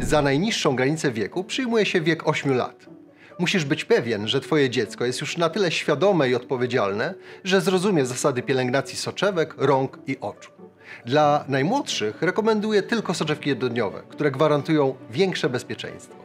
Za najniższą granicę wieku przyjmuje się wiek 8 lat. Musisz być pewien, że twoje dziecko jest już na tyle świadome i odpowiedzialne, że zrozumie zasady pielęgnacji soczewek, rąk i oczu. Dla najmłodszych rekomenduję tylko soczewki jednodniowe, które gwarantują większe bezpieczeństwo.